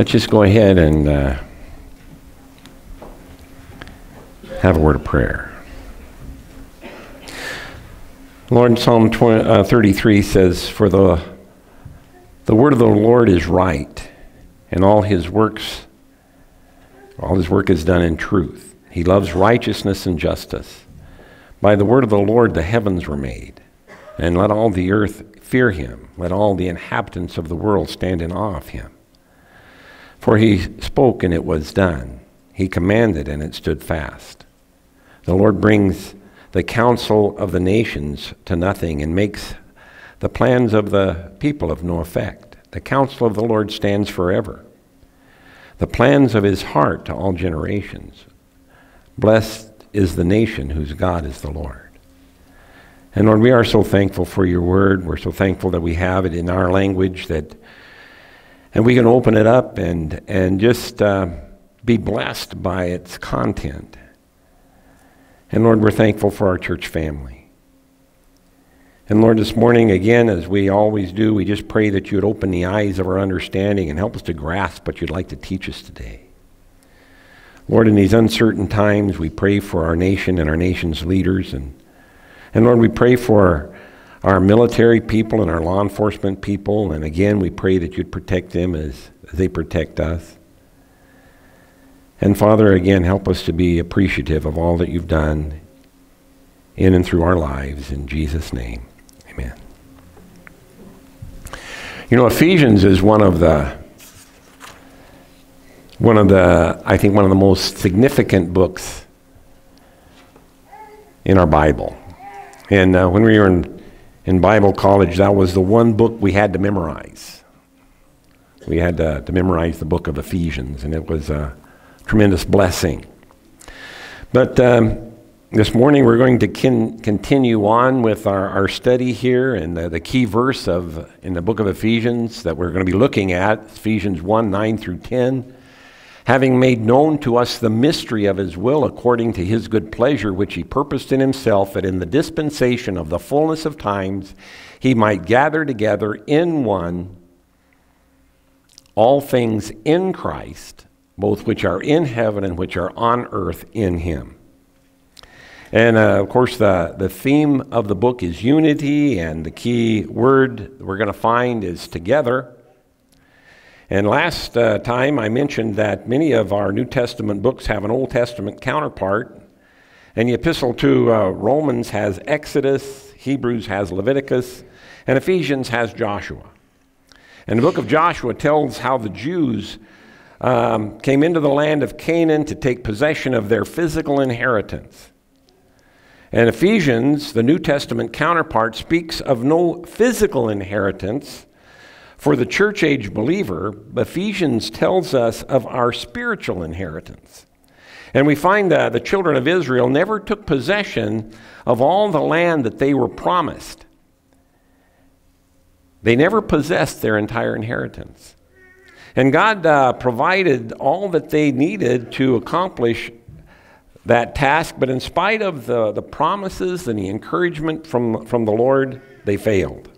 Let's just go ahead and uh, have a word of prayer. Lord, Psalm 20, uh, 33 says, For the, the word of the Lord is right, and all his works, all his work is done in truth. He loves righteousness and justice. By the word of the Lord the heavens were made, and let all the earth fear him. Let all the inhabitants of the world stand in awe of him. For he spoke and it was done. He commanded and it stood fast. The Lord brings the counsel of the nations to nothing and makes the plans of the people of no effect. The counsel of the Lord stands forever. The plans of his heart to all generations. Blessed is the nation whose God is the Lord. And Lord, we are so thankful for your word. We're so thankful that we have it in our language that and we can open it up and, and just uh, be blessed by its content. And Lord, we're thankful for our church family. And Lord, this morning, again, as we always do, we just pray that you would open the eyes of our understanding and help us to grasp what you'd like to teach us today. Lord, in these uncertain times, we pray for our nation and our nation's leaders. And, and Lord, we pray for our military people and our law enforcement people. And again, we pray that you'd protect them as, they protect us. And Father, again, help us to be appreciative of all that you've done in and through our lives. In Jesus' name, amen. You know, Ephesians is one of the one of the I think one of the most significant books in our Bible. And uh, when we were in in Bible college, that was the one book we had to memorize. We had to, to memorize the book of Ephesians, and it was a tremendous blessing. But um, this morning we're going to continue on with our, our study here, and the, the key verse of in the book of Ephesians that we're going to be looking at, Ephesians 1 9 through 10 having made known to us the mystery of his will according to his good pleasure, which he purposed in himself, that in the dispensation of the fullness of times he might gather together in one all things in Christ, both which are in heaven and which are on earth in him. And uh, of course, the, the theme of the book is unity, and the key word we're going to find is together. And last uh, time I mentioned that many of our New Testament books have an Old Testament counterpart. And the epistle to uh, Romans has Exodus, Hebrews has Leviticus, and Ephesians has Joshua. And the book of Joshua tells how the Jews um, came into the land of Canaan to take possession of their physical inheritance. And Ephesians, the New Testament counterpart, speaks of no physical inheritance for the church age believer, Ephesians tells us of our spiritual inheritance. And we find that the children of Israel never took possession of all the land that they were promised. They never possessed their entire inheritance. And God uh, provided all that they needed to accomplish that task, but in spite of the, the promises and the encouragement from, from the Lord, they failed.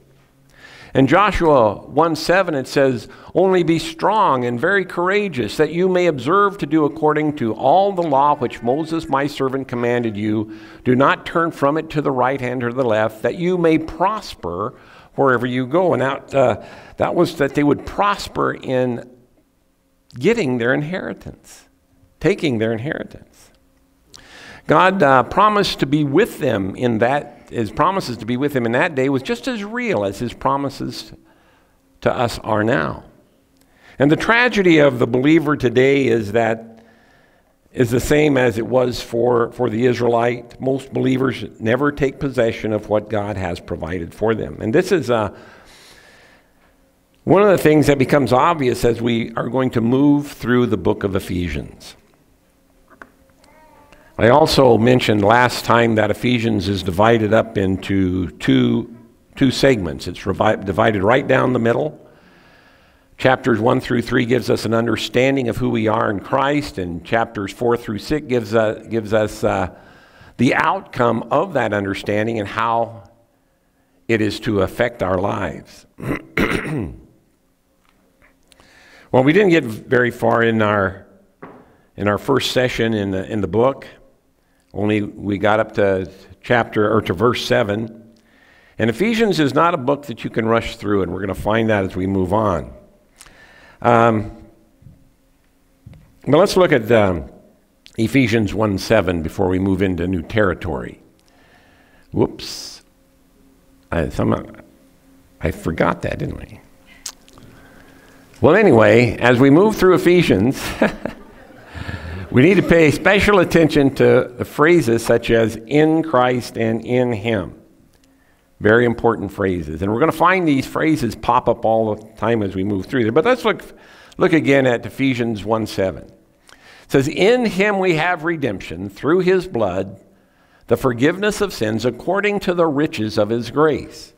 In Joshua 1 7, it says, Only be strong and very courageous, that you may observe to do according to all the law which Moses my servant commanded you. Do not turn from it to the right hand or the left, that you may prosper wherever you go. And that, uh, that was that they would prosper in getting their inheritance, taking their inheritance. God uh, promised to be with them in that his promises to be with him in that day was just as real as his promises to us are now. And the tragedy of the believer today is that is the same as it was for, for the Israelite. Most believers never take possession of what God has provided for them. And this is uh, one of the things that becomes obvious as we are going to move through the book of Ephesians. I also mentioned last time that Ephesians is divided up into two, two segments. It's divided right down the middle. Chapters 1 through 3 gives us an understanding of who we are in Christ, and chapters 4 through 6 gives, uh, gives us uh, the outcome of that understanding and how it is to affect our lives. Well, we didn't get very far in our in our first session in the in the book. Only we got up to chapter or to verse 7. And Ephesians is not a book that you can rush through, and we're going to find that as we move on. Um, but let's look at um, Ephesians 1 7 before we move into new territory. Whoops. I, I forgot that, didn't we? Well, anyway, as we move through Ephesians, we need to pay special attention to the phrases such as in Christ and in Him. Very important phrases. And we're going to find these phrases pop up all the time as we move through there. But let's look, look again at Ephesians 1 7. It says, In Him we have redemption through His blood, the forgiveness of sins according to the riches of His grace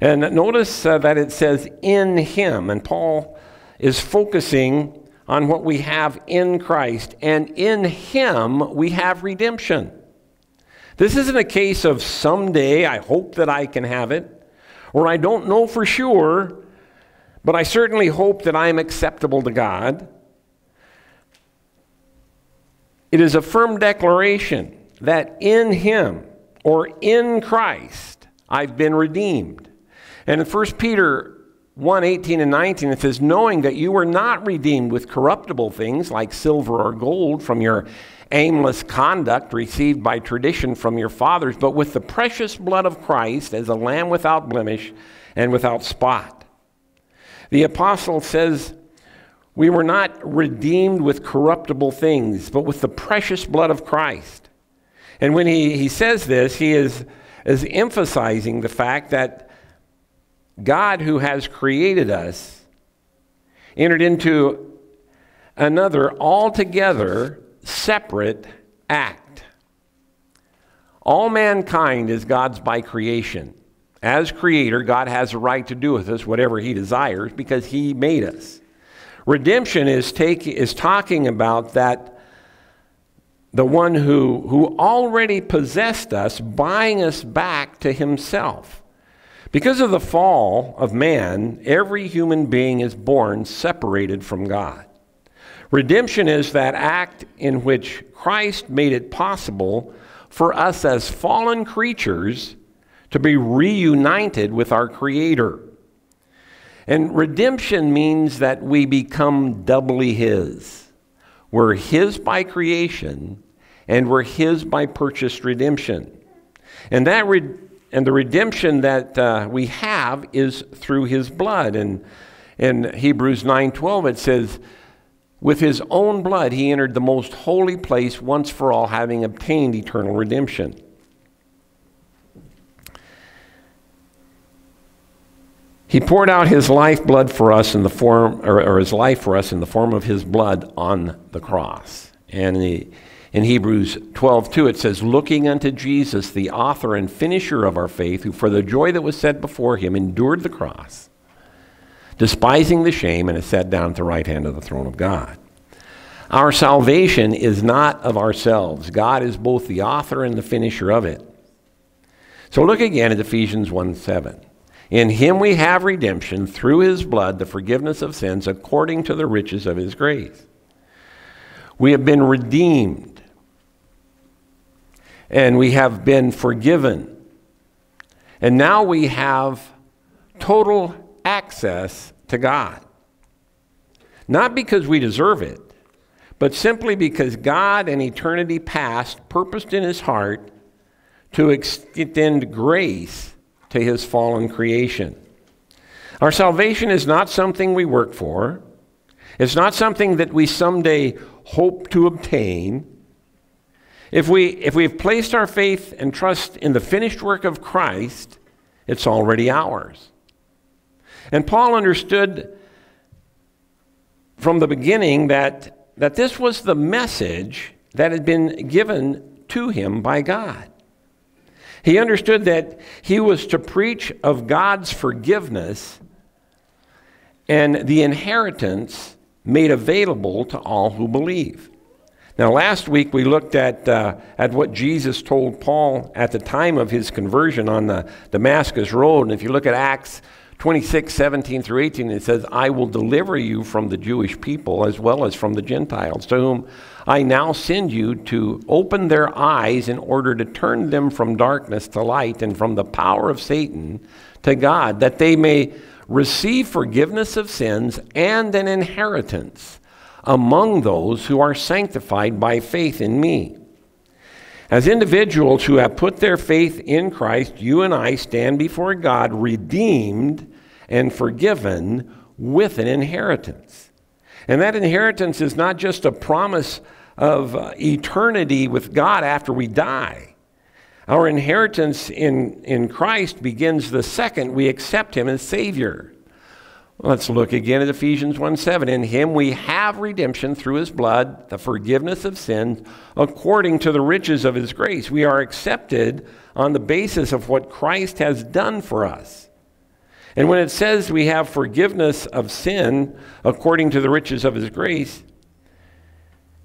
and notice uh, that it says in him, and Paul is focusing on what we have in Christ, and in him we have redemption. This isn't a case of someday I hope that I can have it, or I don't know for sure, but I certainly hope that I am acceptable to God. It is a firm declaration that in him or in Christ I've been redeemed. And in 1 Peter 1 18 and 19, it says, Knowing that you were not redeemed with corruptible things like silver or gold from your aimless conduct received by tradition from your fathers, but with the precious blood of Christ as a lamb without blemish and without spot. The apostle says, We were not redeemed with corruptible things, but with the precious blood of Christ. And when he, he says this, he is, is emphasizing the fact that God, who has created us, entered into another altogether separate act. All mankind is God's by creation. As creator, God has a right to do with us whatever he desires because he made us. Redemption is, take, is talking about that the one who, who already possessed us, buying us back to himself. Because of the fall of man, every human being is born separated from God. Redemption is that act in which Christ made it possible for us as fallen creatures to be reunited with our Creator. And redemption means that we become doubly His. We're His by creation, and we're His by purchased redemption. And that re- and the redemption that uh, we have is through his blood. And in Hebrews 9:12 it says, "With his own blood he entered the most holy place once for all, having obtained eternal redemption." He poured out his life blood for us in the form, or, or, his life for us in the form of his blood on the cross. And the, in Hebrews 12, 2, it says, Looking unto Jesus, the author and finisher of our faith, who for the joy that was set before him endured the cross, despising the shame, and is sat down at the right hand of the throne of God. Our salvation is not of ourselves. God is both the author and the finisher of it. So look again at Ephesians 1 7. In him we have redemption through his blood, the forgiveness of sins, according to the riches of his grace. We have been redeemed and we have been forgiven. And now we have total access to God. Not because we deserve it, but simply because God in eternity past purposed in his heart to extend grace to his fallen creation. Our salvation is not something we work for. It's not something that we someday hope to obtain. If, we, if we've placed our faith and trust in the finished work of Christ, it's already ours. And Paul understood from the beginning that, that this was the message that had been given to him by God. He understood that he was to preach of God's forgiveness and the inheritance made available to all who believe. Now, last week we looked at, uh, at what Jesus told Paul at the time of his conversion on the Damascus Road. And if you look at Acts 26, 17 through 18, it says, I will deliver you from the Jewish people as well as from the Gentiles, to whom I now send you to open their eyes in order to turn them from darkness to light and from the power of Satan to God, that they may receive forgiveness of sins and an inheritance among those who are sanctified by faith in me. As individuals who have put their faith in Christ, you and I stand before God redeemed and forgiven with an inheritance. And that inheritance is not just a promise of eternity with God after we die. Our inheritance in, in Christ begins the second we accept Him as Savior. Let's look again at Ephesians 1 7. In him we have redemption through his blood, the forgiveness of sins, according to the riches of his grace. We are accepted on the basis of what Christ has done for us. And when it says we have forgiveness of sin according to the riches of his grace,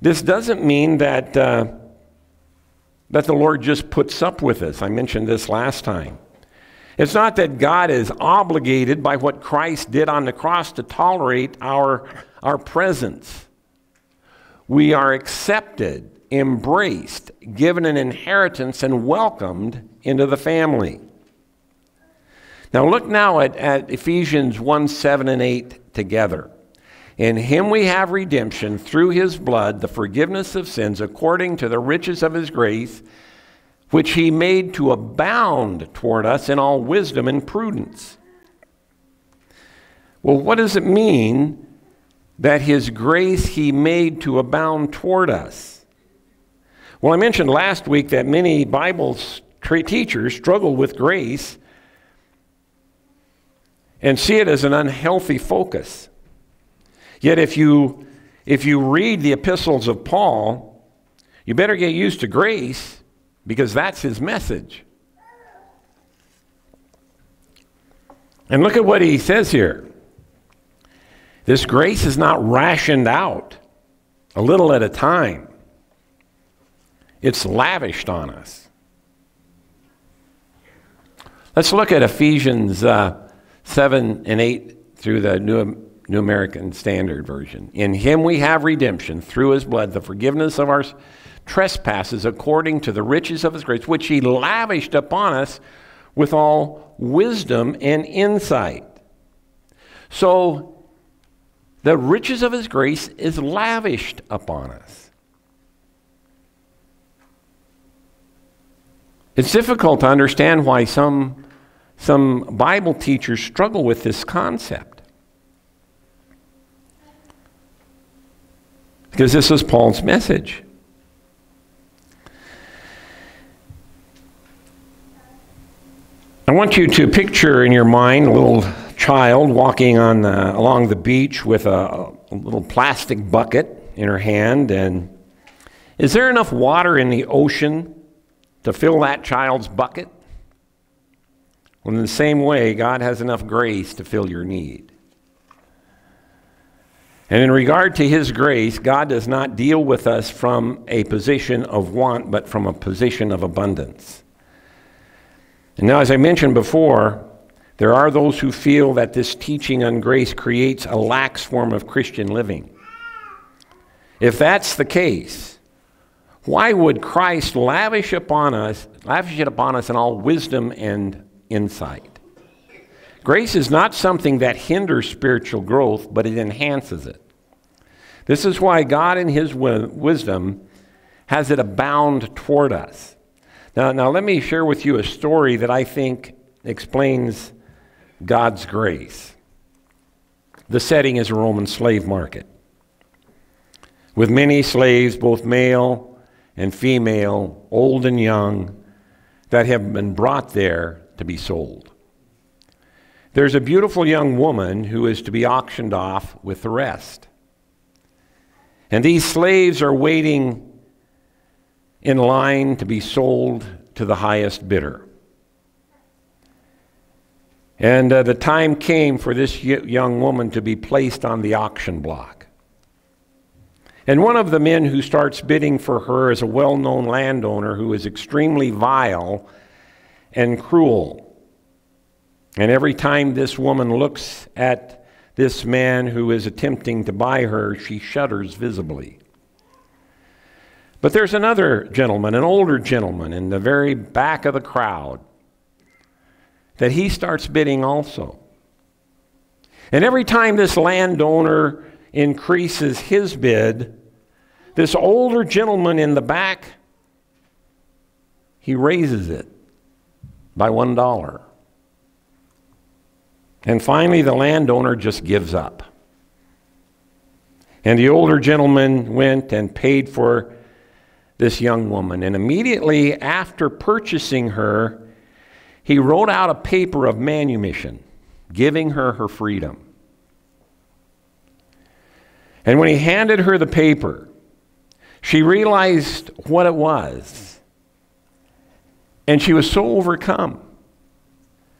this doesn't mean that, uh, that the Lord just puts up with us. I mentioned this last time. It's not that God is obligated by what Christ did on the cross to tolerate our, our presence. We are accepted, embraced, given an inheritance, and welcomed into the family. Now, look now at, at Ephesians 1 7 and 8 together. In him we have redemption through his blood, the forgiveness of sins, according to the riches of his grace which he made to abound toward us in all wisdom and prudence. Well, what does it mean that his grace he made to abound toward us? Well, I mentioned last week that many Bible teachers struggle with grace and see it as an unhealthy focus. Yet if you if you read the epistles of Paul, you better get used to grace because that's his message. And look at what he says here. This grace is not rationed out a little at a time, it's lavished on us. Let's look at Ephesians uh, 7 and 8 through the New, New American Standard Version. In him we have redemption through his blood, the forgiveness of our trespasses according to the riches of his grace, which he lavished upon us with all wisdom and insight. So, the riches of his grace is lavished upon us. It's difficult to understand why some, some Bible teachers struggle with this concept. Because this is Paul's message. I want you to picture in your mind a little child walking on the, along the beach with a, a little plastic bucket in her hand. And is there enough water in the ocean to fill that child's bucket? Well, in the same way, God has enough grace to fill your need. And in regard to His grace, God does not deal with us from a position of want, but from a position of abundance. And now, as I mentioned before, there are those who feel that this teaching on grace creates a lax form of Christian living. If that's the case, why would Christ lavish upon us, lavish it upon us in all wisdom and insight? Grace is not something that hinders spiritual growth, but it enhances it. This is why God, in His wisdom, has it abound toward us. Now, now, let me share with you a story that I think explains God's grace. The setting is a Roman slave market with many slaves, both male and female, old and young, that have been brought there to be sold. There's a beautiful young woman who is to be auctioned off with the rest. And these slaves are waiting in line to be sold to the highest bidder. And uh, the time came for this young woman to be placed on the auction block. And one of the men who starts bidding for her is a well known landowner who is extremely vile and cruel. And every time this woman looks at this man who is attempting to buy her, she shudders visibly. But there's another gentleman, an older gentleman, in the very back of the crowd that he starts bidding also. And every time this landowner increases his bid, this older gentleman in the back, he raises it by one dollar. And finally, the landowner just gives up. And the older gentleman went and paid for this young woman. And immediately after purchasing her, he wrote out a paper of manumission, giving her her freedom. And when he handed her the paper, she realized what it was. And she was so overcome.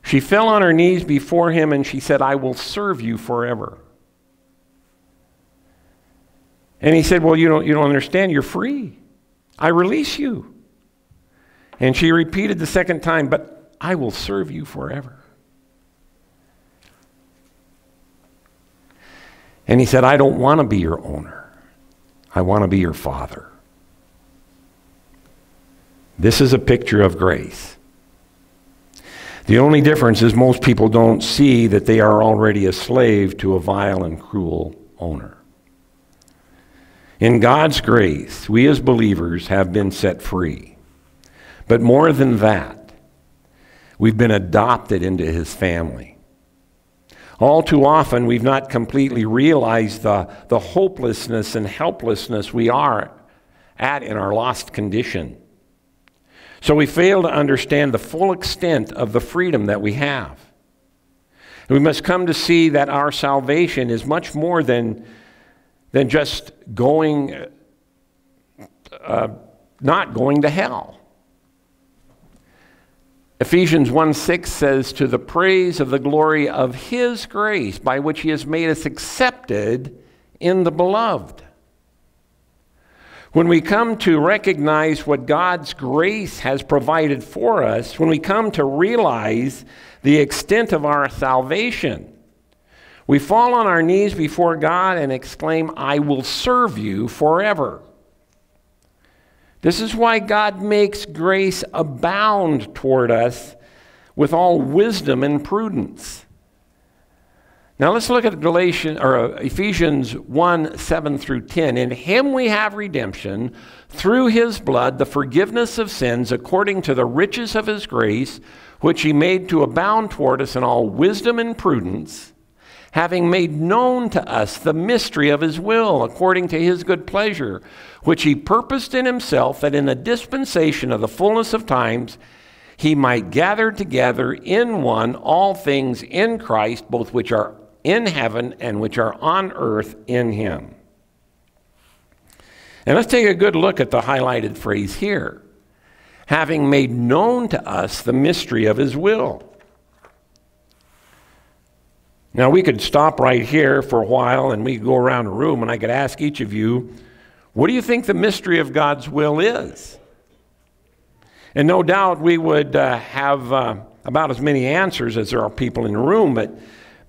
She fell on her knees before him and she said, I will serve you forever. And he said, Well, you don't, you don't understand. You're free. I release you. And she repeated the second time, But I will serve you forever. And he said, I don't want to be your owner. I want to be your father. This is a picture of grace. The only difference is most people don't see that they are already a slave to a vile and cruel owner. In God's grace, we as believers have been set free. But more than that, we've been adopted into his family. All too often, we've not completely realized the, the hopelessness and helplessness we are at in our lost condition. So we fail to understand the full extent of the freedom that we have. We must come to see that our salvation is much more than, than just going, uh, not going to hell. Ephesians 1 6 says, To the praise of the glory of his grace, by which he has made us accepted in the beloved. When we come to recognize what God's grace has provided for us, when we come to realize the extent of our salvation, we fall on our knees before God and exclaim, I will serve you forever. This is why God makes grace abound toward us with all wisdom and prudence. Now let's look at Galatians or uh, Ephesians 1 7 through 10. In him we have redemption through his blood, the forgiveness of sins according to the riches of his grace, which he made to abound toward us in all wisdom and prudence, having made known to us the mystery of his will according to his good pleasure which he purposed in himself that in the dispensation of the fullness of times he might gather together in one all things in Christ, both which are in heaven and which are on earth in him. And let's take a good look at the highlighted phrase here having made known to us the mystery of his will. Now, we could stop right here for a while and we could go around the room and I could ask each of you what do you think the mystery of God's will is? And no doubt we would uh, have uh, about as many answers as there are people in the room, but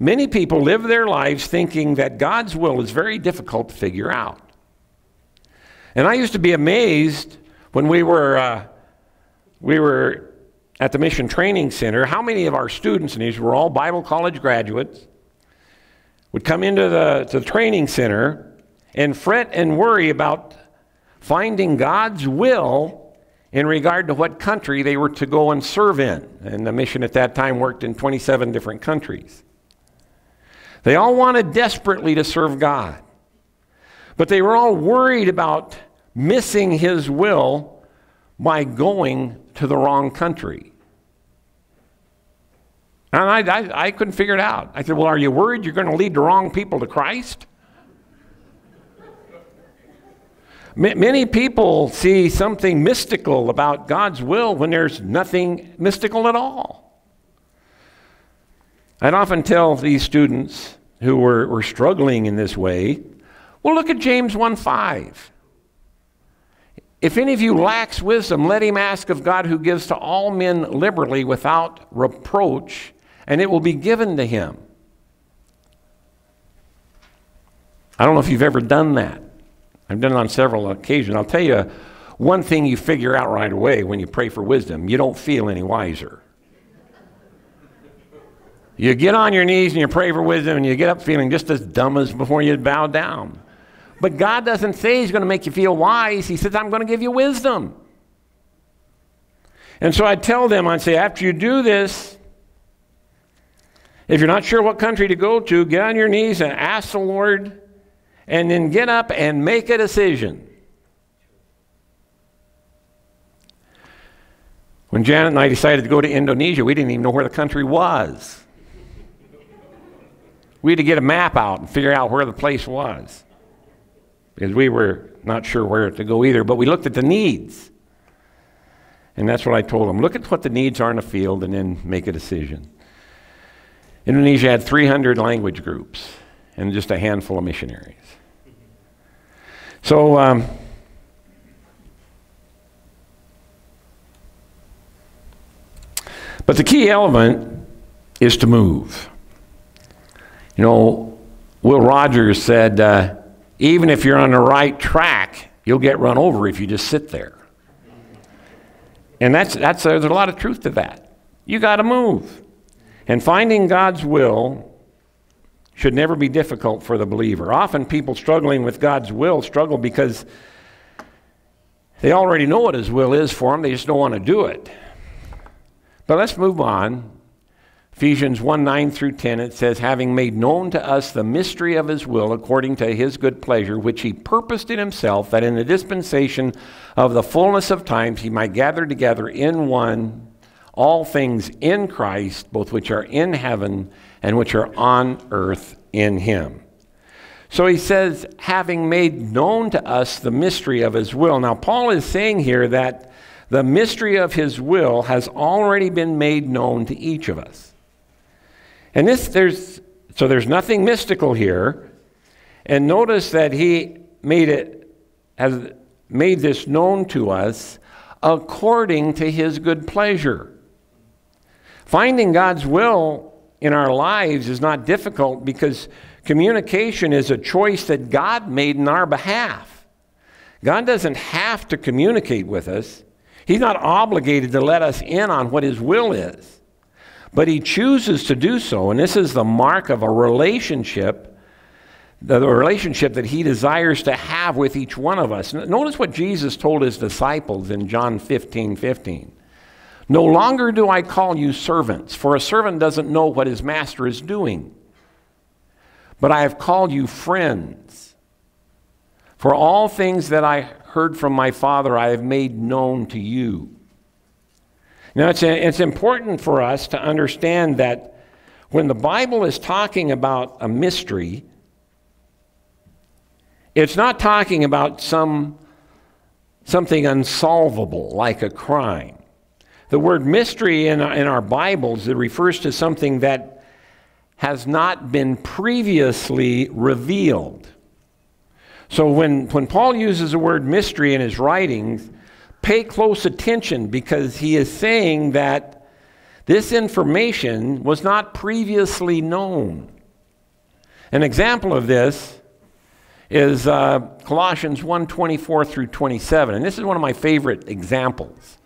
many people live their lives thinking that God's will is very difficult to figure out. And I used to be amazed when we were, uh, we were at the Mission Training Center how many of our students, and these were all Bible college graduates, would come into the, the training center and fret and worry about finding God's will in regard to what country they were to go and serve in. And the mission at that time worked in 27 different countries. They all wanted desperately to serve God, but they were all worried about missing His will by going to the wrong country. And I, I, I couldn't figure it out. I said, Well, are you worried you're going to lead the wrong people to Christ? Many people see something mystical about God's will when there's nothing mystical at all. I'd often tell these students who were, were struggling in this way, well, look at James 1 5. If any of you lacks wisdom, let him ask of God who gives to all men liberally without reproach, and it will be given to him. I don't know if you've ever done that. I've done it on several occasions. I'll tell you one thing you figure out right away when you pray for wisdom you don't feel any wiser. You get on your knees and you pray for wisdom, and you get up feeling just as dumb as before you bow down. But God doesn't say He's going to make you feel wise. He says, I'm going to give you wisdom. And so I'd tell them, I'd say, after you do this, if you're not sure what country to go to, get on your knees and ask the Lord, and then get up and make a decision. When Janet and I decided to go to Indonesia, we didn't even know where the country was. We had to get a map out and figure out where the place was because we were not sure where to go either, but we looked at the needs. And that's what I told them. Look at what the needs are in the field and then make a decision. Indonesia had 300 language groups and just a handful of missionaries. So, um, but the key element is to move. You know, Will Rogers said, uh, even if you're on the right track, you'll get run over if you just sit there. And that's, that's, there's a lot of truth to that. You got to move. And finding God's will should never be difficult for the believer. Often people struggling with God's will struggle because they already know what His will is for them, they just don't want to do it. But let's move on. Ephesians 1 9 through 10, it says, Having made known to us the mystery of his will according to his good pleasure, which he purposed in himself, that in the dispensation of the fullness of times he might gather together in one all things in Christ, both which are in heaven and which are on earth in him. So he says, having made known to us the mystery of his will. Now, Paul is saying here that the mystery of his will has already been made known to each of us. And this, there's, so there's nothing mystical here. And notice that he made it, has made this known to us according to his good pleasure. Finding God's will in our lives is not difficult because communication is a choice that God made in our behalf. God doesn't have to communicate with us. He's not obligated to let us in on what his will is. But he chooses to do so, and this is the mark of a relationship, the relationship that he desires to have with each one of us. Notice what Jesus told his disciples in John 15 15. No longer do I call you servants, for a servant doesn't know what his master is doing. But I have called you friends. For all things that I heard from my Father, I have made known to you. Now, it's, it's important for us to understand that when the Bible is talking about a mystery, it's not talking about some, something unsolvable like a crime. The word mystery in, in our Bibles it refers to something that has not been previously revealed. So when, when Paul uses the word mystery in his writings, pay close attention because he is saying that this information was not previously known. An example of this is uh, Colossians 1 24 through 27. And this is one of my favorite examples.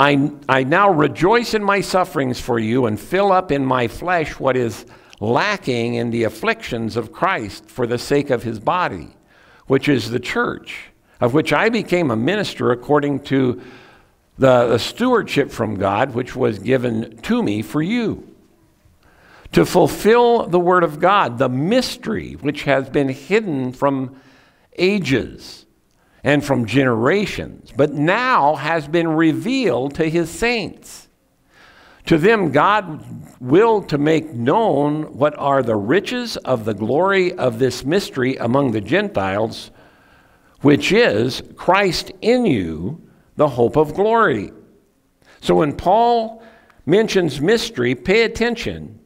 I, I now rejoice in my sufferings for you and fill up in my flesh what is lacking in the afflictions of Christ for the sake of his body, which is the church of which I became a minister according to the, the stewardship from God, which was given to me for you. To fulfill the Word of God, the mystery which has been hidden from ages and from generations, but now has been revealed to His saints. To them, God willed to make known what are the riches of the glory of this mystery among the Gentiles which is Christ in you, the hope of glory. So when Paul mentions mystery, pay attention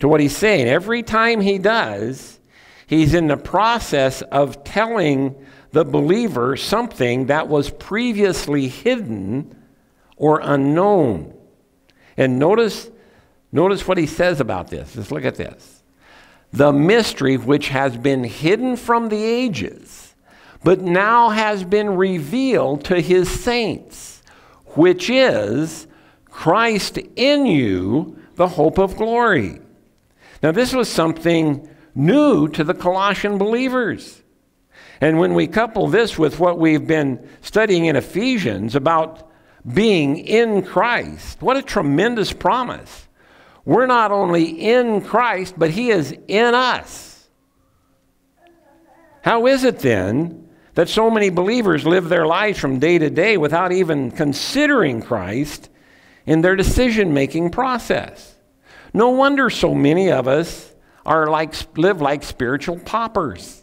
to what he's saying. Every time he does, he's in the process of telling the believer something that was previously hidden or unknown. And notice, notice what he says about this. Just look at this. The mystery which has been hidden from the ages, but now has been revealed to his saints, which is Christ in you, the hope of glory. Now, this was something new to the Colossian believers. And when we couple this with what we've been studying in Ephesians about being in Christ, what a tremendous promise. We're not only in Christ, but He is in us. How is it then that so many believers live their lives from day to day without even considering Christ in their decision making process? No wonder so many of us are like, live like spiritual paupers.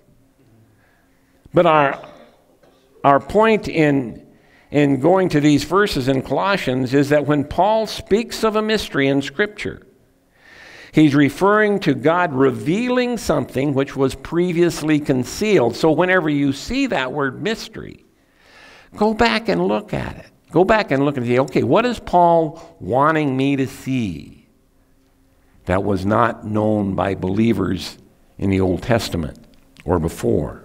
But our, our point in, in going to these verses in Colossians is that when Paul speaks of a mystery in Scripture, he's referring to God revealing something which was previously concealed. So whenever you see that word mystery, go back and look at it. Go back and look and say, okay, what is Paul wanting me to see? that was not known by believers in the Old Testament or before.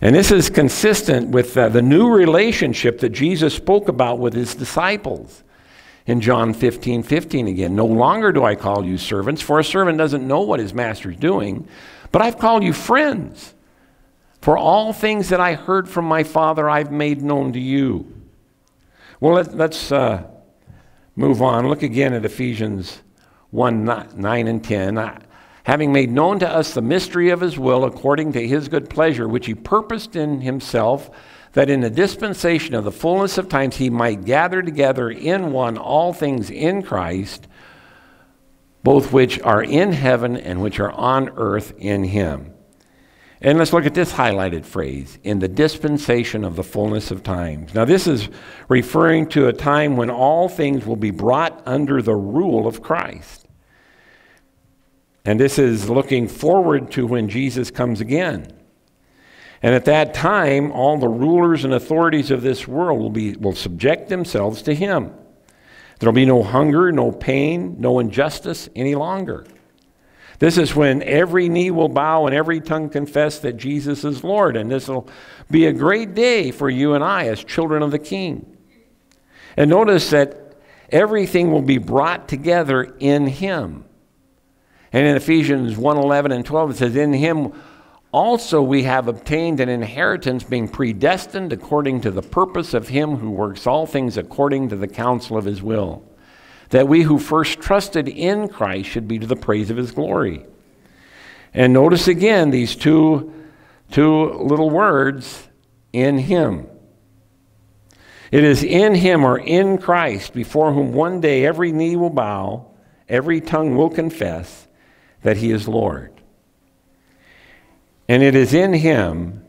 And this is consistent with uh, the new relationship that Jesus spoke about with his disciples in John 15 15 again. No longer do I call you servants, for a servant doesn't know what his master is doing, but I've called you friends. For all things that I heard from my Father, I've made known to you. Well, let, us uh, move on. Look again at Ephesians 1 9 and 10. Having made known to us the mystery of his will according to his good pleasure, which he purposed in himself, that in the dispensation of the fullness of times he might gather together in one all things in Christ, both which are in heaven and which are on earth in him. And let's look at this highlighted phrase in the dispensation of the fullness of times. Now, this is referring to a time when all things will be brought under the rule of Christ. And this is looking forward to when Jesus comes again. And at that time, all the rulers and authorities of this world will, be, will subject themselves to him. There will be no hunger, no pain, no injustice any longer. This is when every knee will bow and every tongue confess that Jesus is Lord. And this will be a great day for you and I as children of the King. And notice that everything will be brought together in Him. And in Ephesians 1 11 and 12, it says, In him also we have obtained an inheritance, being predestined according to the purpose of him who works all things according to the counsel of his will, that we who first trusted in Christ should be to the praise of his glory. And notice again these two, two little words in him. It is in him or in Christ before whom one day every knee will bow, every tongue will confess that he is Lord. And it is in him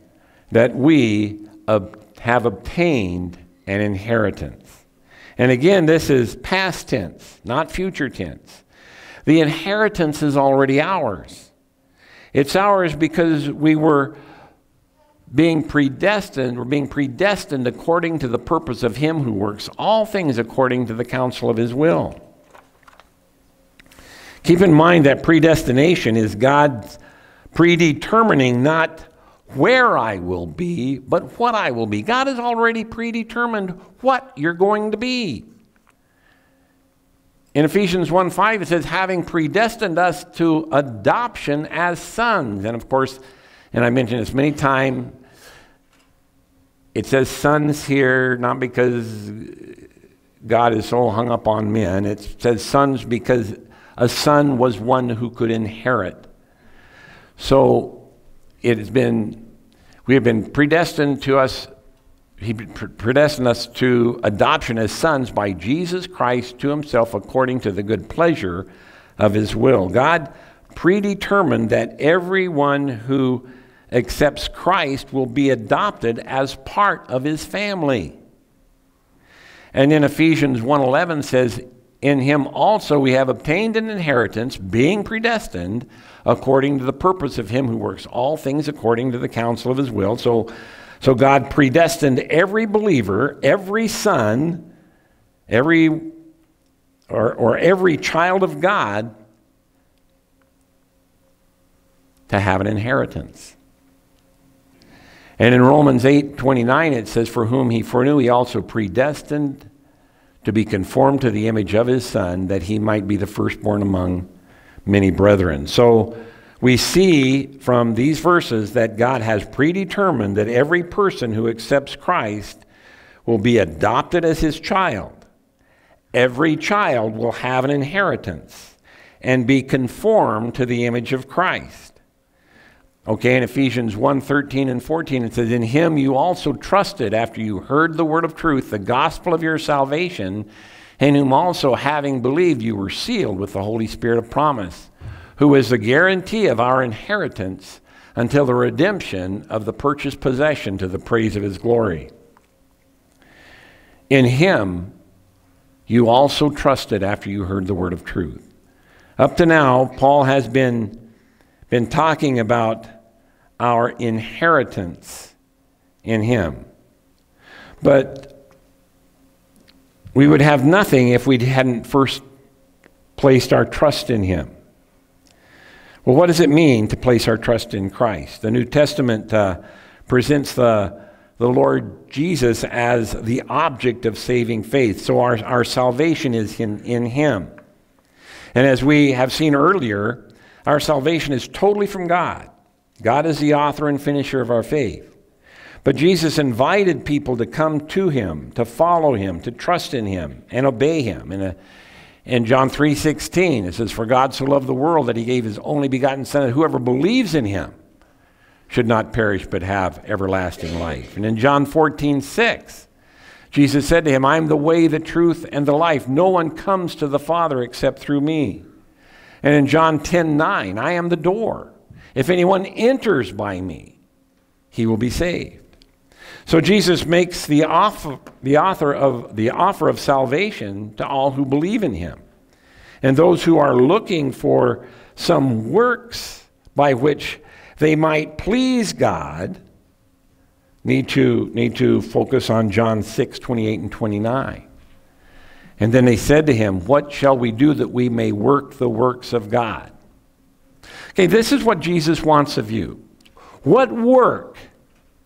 that we have obtained an inheritance. And again, this is past tense, not future tense. The inheritance is already ours. It's ours because we were being predestined, we're being predestined according to the purpose of Him who works all things according to the counsel of His will. Keep in mind that predestination is God's predetermining not where I will be, but what I will be. God has already predetermined what you're going to be. In Ephesians 1 5, it says, having predestined us to adoption as sons. And of course, and I mentioned this many times, it says sons here not because God is so hung up on men. It says sons because a son was one who could inherit. So it has been, we have been predestined to us, he predestined us to adoption as sons by Jesus Christ to himself according to the good pleasure of his will. God predetermined that everyone who accepts Christ will be adopted as part of his family. And in Ephesians 1:11 says in him also we have obtained an inheritance, being predestined according to the purpose of him who works all things according to the counsel of his will. So, so God predestined every believer, every son, every or, or every child of God to have an inheritance. And in Romans 8 29, it says, For whom he foreknew, he also predestined to be conformed to the image of his Son, that he might be the firstborn among many brethren. So we see from these verses that God has predetermined that every person who accepts Christ will be adopted as his child. Every child will have an inheritance and be conformed to the image of Christ. Okay, in Ephesians 1 13 and 14, it says, In him you also trusted after you heard the word of truth, the gospel of your salvation, in whom also, having believed, you were sealed with the Holy Spirit of promise, who is the guarantee of our inheritance until the redemption of the purchased possession to the praise of his glory. In him you also trusted after you heard the word of truth. Up to now, Paul has been, been talking about our inheritance in Him. But we would have nothing if we hadn't first placed our trust in Him. Well, what does it mean to place our trust in Christ? The New Testament uh, presents the, the Lord Jesus as the object of saving faith. So our, our salvation is in, in Him. And as we have seen earlier, our salvation is totally from God. God is the author and finisher of our faith. But Jesus invited people to come to him, to follow him, to trust in him, and obey him. In, a, uh, in John 3.16, it says, For God so loved the world that he gave his only begotten Son, that whoever believes in him should not perish but have everlasting life. And in John 14.6, Jesus said to him, I am the way, the truth, and the life. No one comes to the Father except through me. And in John 10.9, I am the door. If anyone enters by me, he will be saved. So Jesus makes the offer, the author of the offer of salvation to all who believe in him. And those who are looking for some works by which they might please God need to, need to focus on John 6, 28 and 29. And then they said to him, What shall we do that we may work the works of God? Okay, this is what Jesus wants of you. What work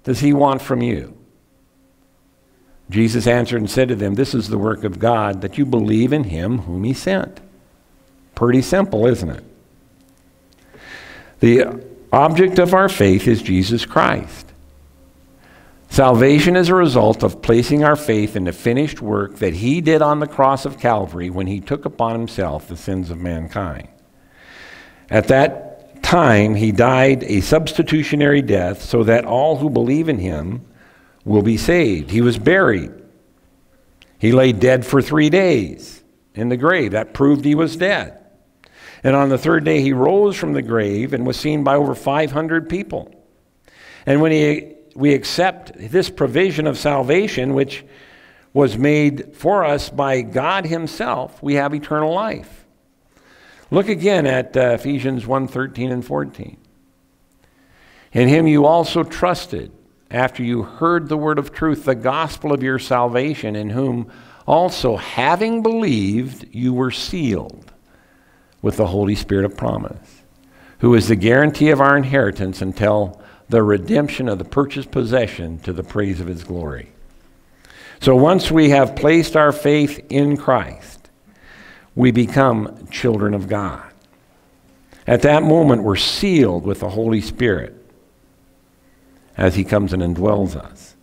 does he want from you? Jesus answered and said to them, This is the work of God, that you believe in him whom he sent. Pretty simple, isn't it? The object of our faith is Jesus Christ. Salvation is a result of placing our faith in the finished work that he did on the cross of Calvary when he took upon himself the sins of mankind. At that time, he died a substitutionary death so that all who believe in him will be saved. He was buried. He lay dead for three days in the grave. That proved he was dead. And on the third day, he rose from the grave and was seen by over 500 people. And when he, we accept this provision of salvation, which was made for us by God Himself, we have eternal life. Look again at uh, Ephesians 1 13 and 14. In him you also trusted after you heard the word of truth, the gospel of your salvation, in whom also, having believed, you were sealed with the Holy Spirit of promise, who is the guarantee of our inheritance until the redemption of the purchased possession to the praise of his glory. So once we have placed our faith in Christ, we become children of God. At that moment, we're sealed with the Holy Spirit as He comes and indwells us.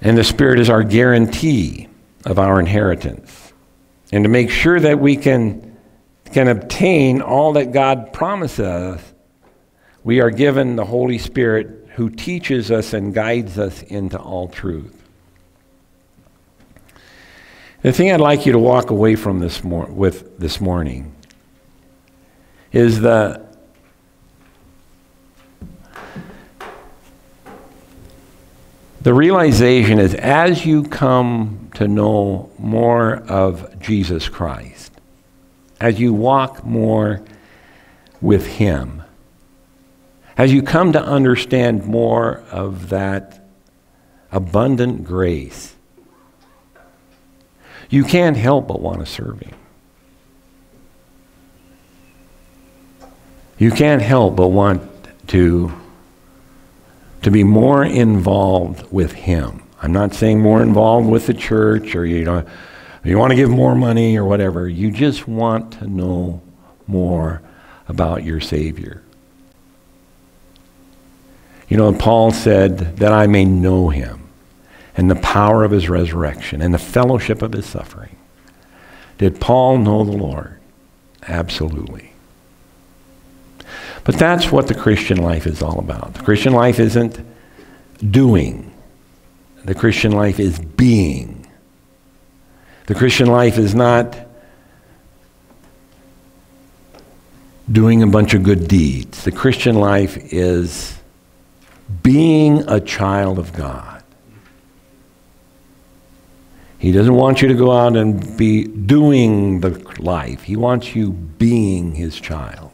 And the Spirit is our guarantee of our inheritance. And to make sure that we can, can obtain all that God promises us, we are given the Holy Spirit who teaches us and guides us into all truth. The thing I'd like you to walk away from this mor- with this morning is the the realization is as you come to know more of Jesus Christ, as you walk more with Him, as you come to understand more of that abundant grace you can't help but want to serve Him. You can't help but want to, to be more involved with Him. I'm not saying more involved with the church or you know you want to give more money or whatever. You just want to know more about your Savior. You know, Paul said that I may know him and the power of his resurrection and the fellowship of his suffering. Did Paul know the Lord? Absolutely. But that's what the Christian life is all about. The Christian life isn't doing, the Christian life is being. The Christian life is not doing a bunch of good deeds. The Christian life is being a child of God. He doesn't want you to go out and be doing the life. He wants you being his child.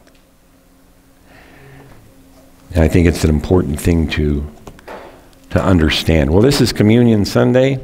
And I think it's an important thing to, to understand. Well, this is Communion Sunday.